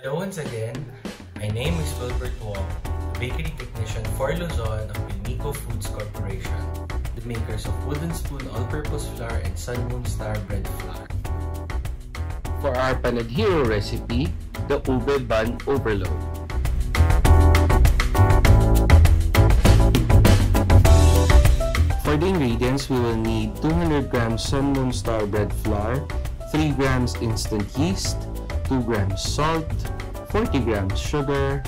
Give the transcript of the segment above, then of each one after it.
Hello once again. My name is Wilbert Wong, bakery technician for Luzon of Pilmico Foods Corporation, the makers of Wooden Spoon All-Purpose Flour and Sun Moon Star Bread Flour. For our panadhero recipe, the ube bun overload. For the ingredients, we will need 200 grams Sun Moon Star bread flour, 3 grams instant yeast, 2 grams salt, 40 grams sugar,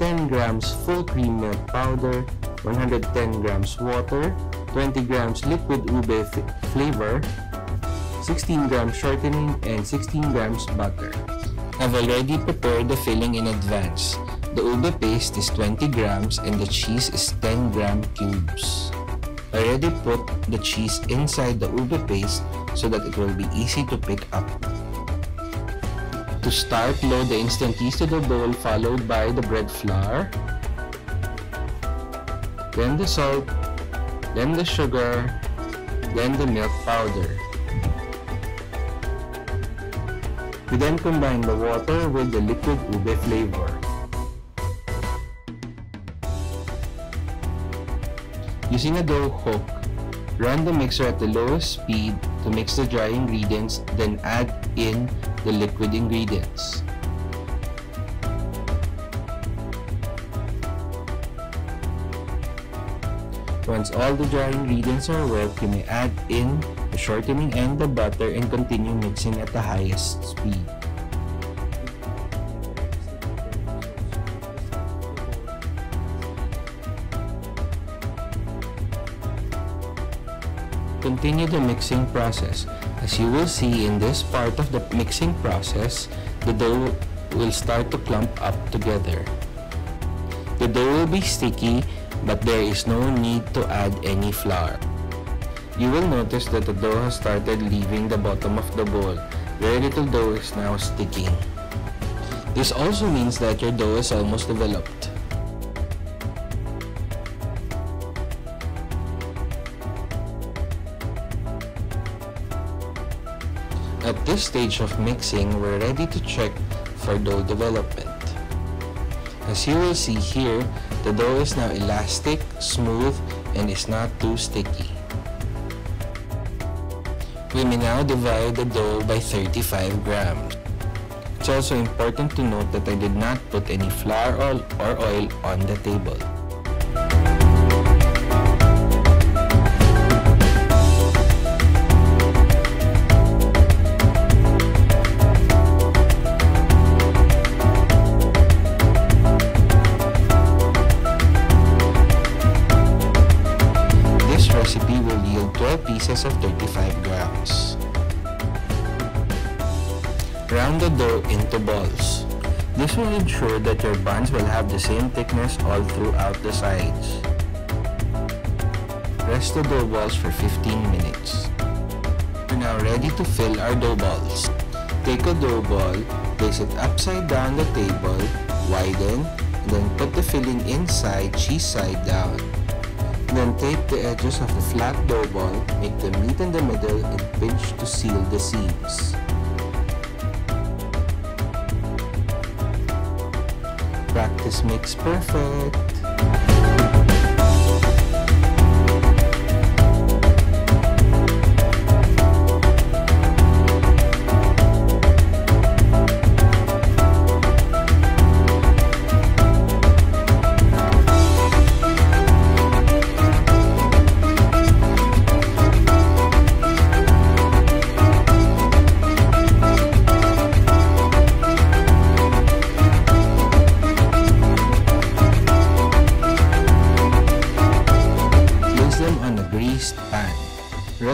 10 grams full cream milk powder, 110 grams water, 20 grams liquid ube flavor, 16 grams shortening, and 16 grams butter. I've already prepared the filling in advance. The ube paste is 20 grams and the cheese is 10 gram cubes. I already put the cheese inside the ube paste so that it will be easy to pick up. To start, load the instant yeast to the bowl followed by the bread flour, then the salt, then the sugar, then the milk powder. We then combine the water with the liquid ube flavor. Using a dough hook, run the mixer at the lowest speed to mix the dry ingredients, then add in the liquid ingredients. Once all the dry ingredients are wet, you may add in the shortening and the butter and continue mixing at the highest speed. Continue the mixing process. As you will see in this part of the mixing process, the dough will start to clump up together. The dough will be sticky, but there is no need to add any flour. You will notice that the dough has started leaving the bottom of the bowl. Very little dough is now sticking. This also means that your dough is almost developed. At this stage of mixing, we're ready to check for dough development. As you will see here, the dough is now elastic, smooth, and is not too sticky. We may now divide the dough by 35 grams. It's also important to note that I did not put any flour or oil on the table. 12 pieces of 35 grams. Round the dough into balls. This will ensure that your buns will have the same thickness all throughout the sides. Rest the dough balls for 15 minutes. We're now ready to fill our dough balls. Take a dough ball, place it upside down the table, widen, and then put the filling inside, cheese side down. Then tape the edges of the flat dough ball, make them meet in the middle, and pinch to seal the seams. Practice makes perfect.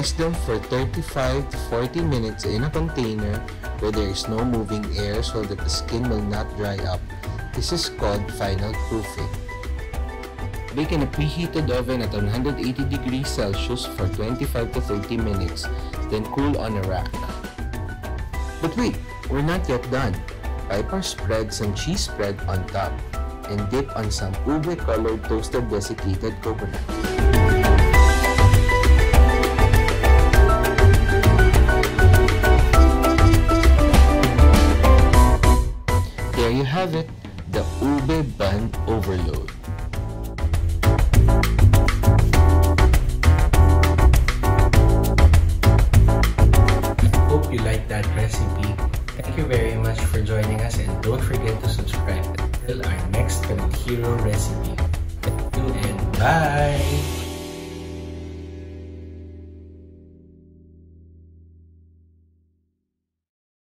Rest them for 35 to 40 minutes in a container where there is no moving air so that the skin will not dry up. This is called final proofing. Bake in a preheated oven at 180 degrees Celsius for 25 to 30 minutes, then cool on a rack. But wait, we're not yet done. Pipe our spread some cheese spread on top and dip on some ube-colored toasted desiccated coconut. There have it, the ube bun overload. Hope you liked that recipe. Thank you very much for joining us and don't forget to subscribe until our next PanadHero recipe. Thank you and bye!